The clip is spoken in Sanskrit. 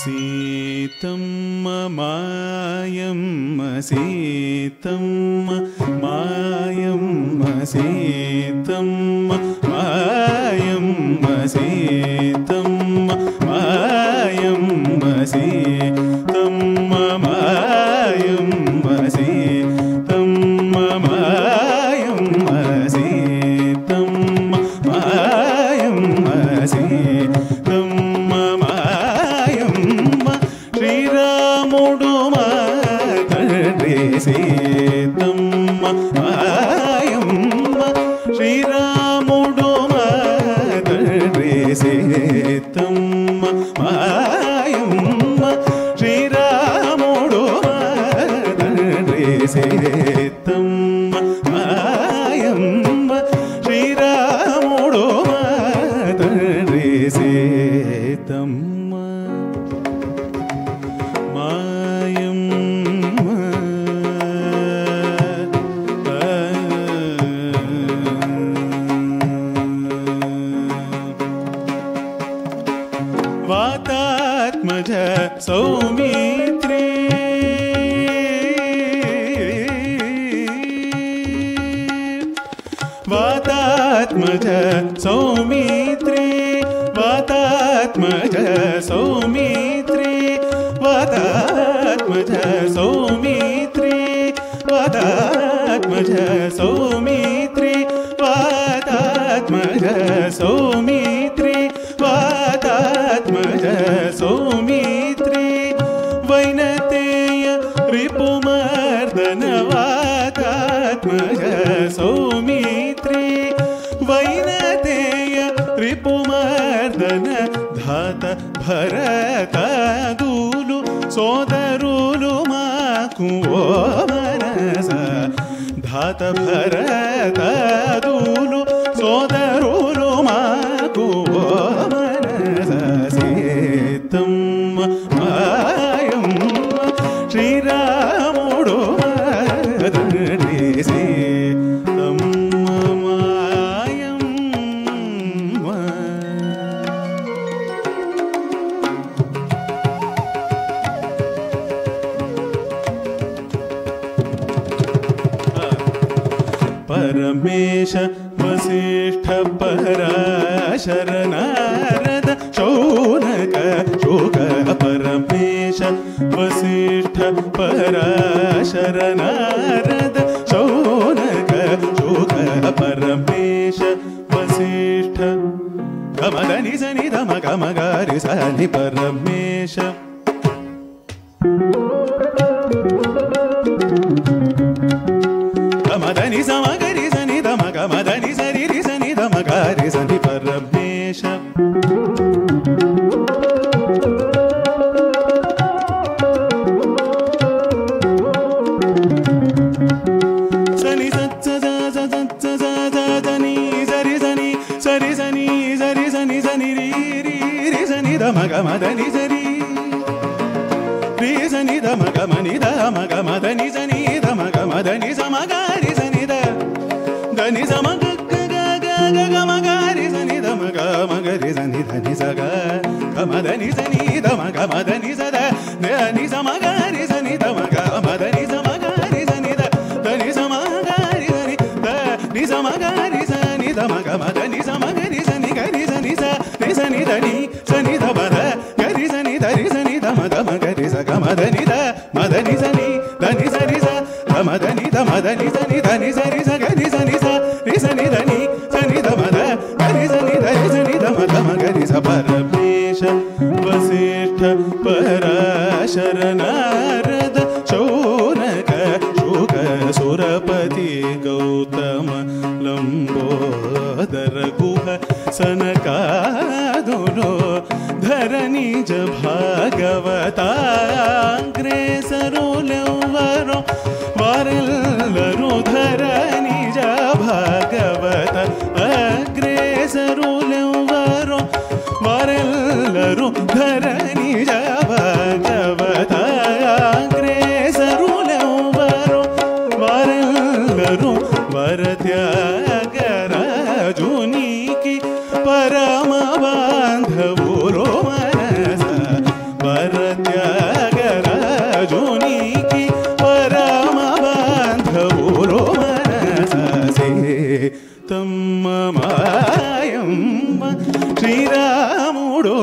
सीतम् मायम् सीतम् मायम् सीतम् 诶 वदात्मज सौमित्री वदात्मज सौमित्री वदात्मज सौमित्री वदात्मज सौमित्री वदात्मज सौमित्री। वैनतेय रिपुमर्दनवादात्मज सौमित्री। वैनतेय रिपु భరత దూలు సోదరులు మాకు ఓ మనస ధాత భరత దూలు परमेश वसिष्ठ पराशर नारद शौनक शोक परमेश वसिष्ठ पराशर नारद शौनक शोक परमेश वसिष्ठ। गमदनि सनि धम गमगारि सनि परमेश రి సని దమ గమని దమ గమదని సని దమ గమదని సమగారి సని ద దని సమ గ గ గ గ గ గమ గారి సని దమ గమ గరి సని ధని సగ గమ దని సని దమ గమ దని సద దని సమ గారి సని దమ గమ దని సమ గారి సని ద దని సమ గారి సని ద ని సమ గారి సని దమ మదని ద మదని సని దని సని స ద మదని ద మదని సని దని సని స గని సని స రి సని దని సని ద మద గని సని దని సని ద మద మగని స పరమేశ వసిష్ఠ పరాశరనారద శౌనక శుక సురపతి గౌతమ లంబోదర గుహ సనకాదునో धरी जगवता सरोलौ మాయం శ్రీరాముడో